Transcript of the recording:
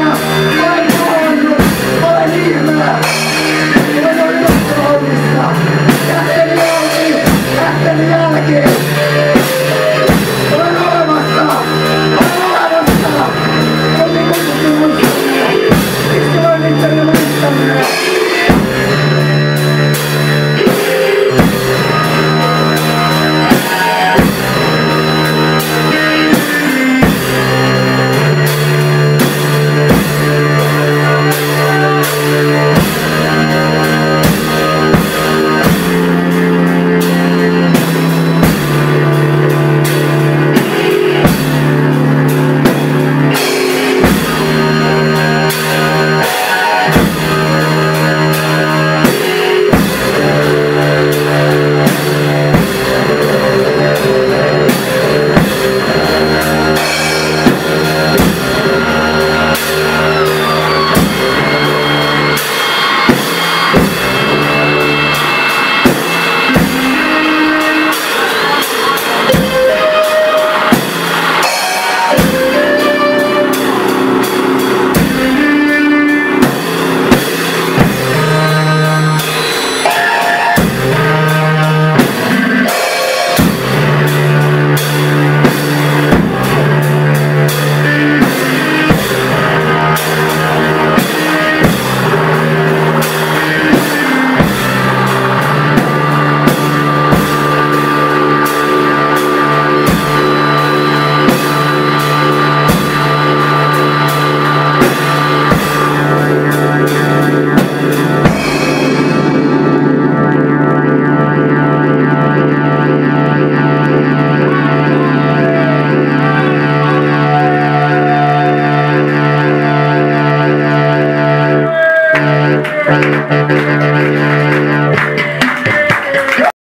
Yeah.